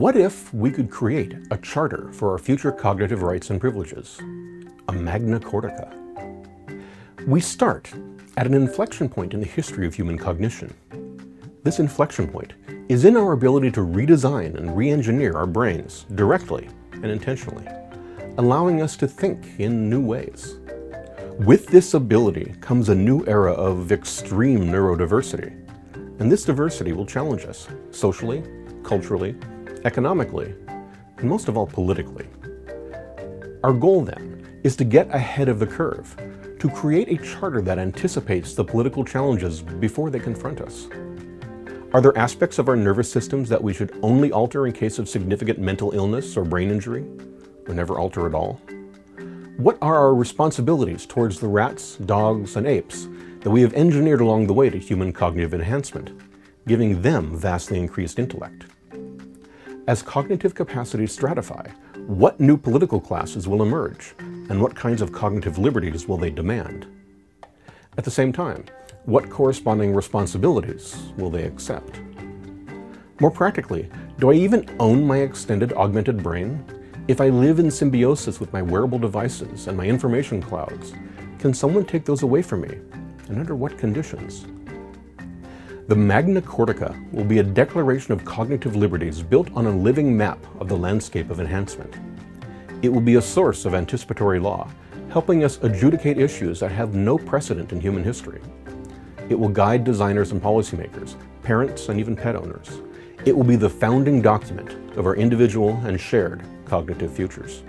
What if we could create a charter for our future cognitive rights and privileges? A Magna Cortica. We start at an inflection point in the history of human cognition. This inflection point is in our ability to redesign and re-engineer our brains directly and intentionally, allowing us to think in new ways. With this ability comes a new era of extreme neurodiversity, and this diversity will challenge us socially, culturally, economically, and most of all politically. Our goal then is to get ahead of the curve, to create a charter that anticipates the political challenges before they confront us. Are there aspects of our nervous systems that we should only alter in case of significant mental illness or brain injury, or never alter at all? What are our responsibilities towards the rats, dogs, and apes that we have engineered along the way to human cognitive enhancement, giving them vastly increased intellect? As cognitive capacities stratify, what new political classes will emerge, and what kinds of cognitive liberties will they demand? At the same time, what corresponding responsibilities will they accept? More practically, do I even own my extended augmented brain? If I live in symbiosis with my wearable devices and my information clouds, can someone take those away from me? And under what conditions? The Magna Cortica will be a declaration of cognitive liberties built on a living map of the landscape of enhancement. It will be a source of anticipatory law, helping us adjudicate issues that have no precedent in human history. It will guide designers and policymakers, parents and even pet owners. It will be the founding document of our individual and shared cognitive futures.